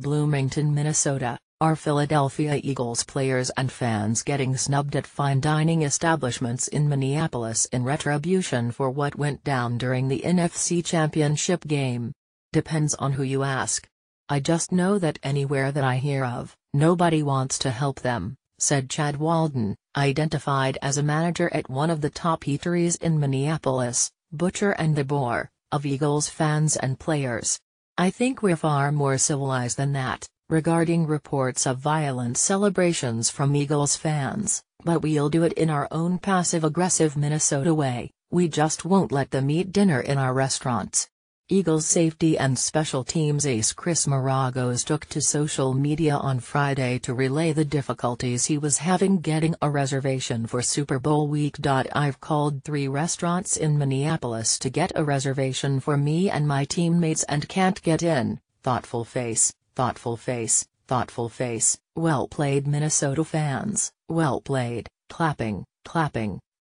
Bloomington, Minnesota, are Philadelphia Eagles players and fans getting snubbed at fine dining establishments in Minneapolis in retribution for what went down during the NFC Championship game? Depends on who you ask. I just know that anywhere that I hear of, nobody wants to help them, said Chad Walden, identified as a manager at one of the top eateries in Minneapolis, Butcher and the Boar, of Eagles fans and players. I think we're far more civilized than that, regarding reports of violent celebrations from Eagles fans, but we'll do it in our own passive-aggressive Minnesota way, we just won't let them eat dinner in our restaurants. Eagles safety and special teams ace Chris Maragos took to social media on Friday to relay the difficulties he was having getting a reservation for Super Bowl week. I've called three restaurants in Minneapolis to get a reservation for me and my teammates and can't get in, thoughtful face, thoughtful face, thoughtful face, well played Minnesota fans, well played, clapping, clapping.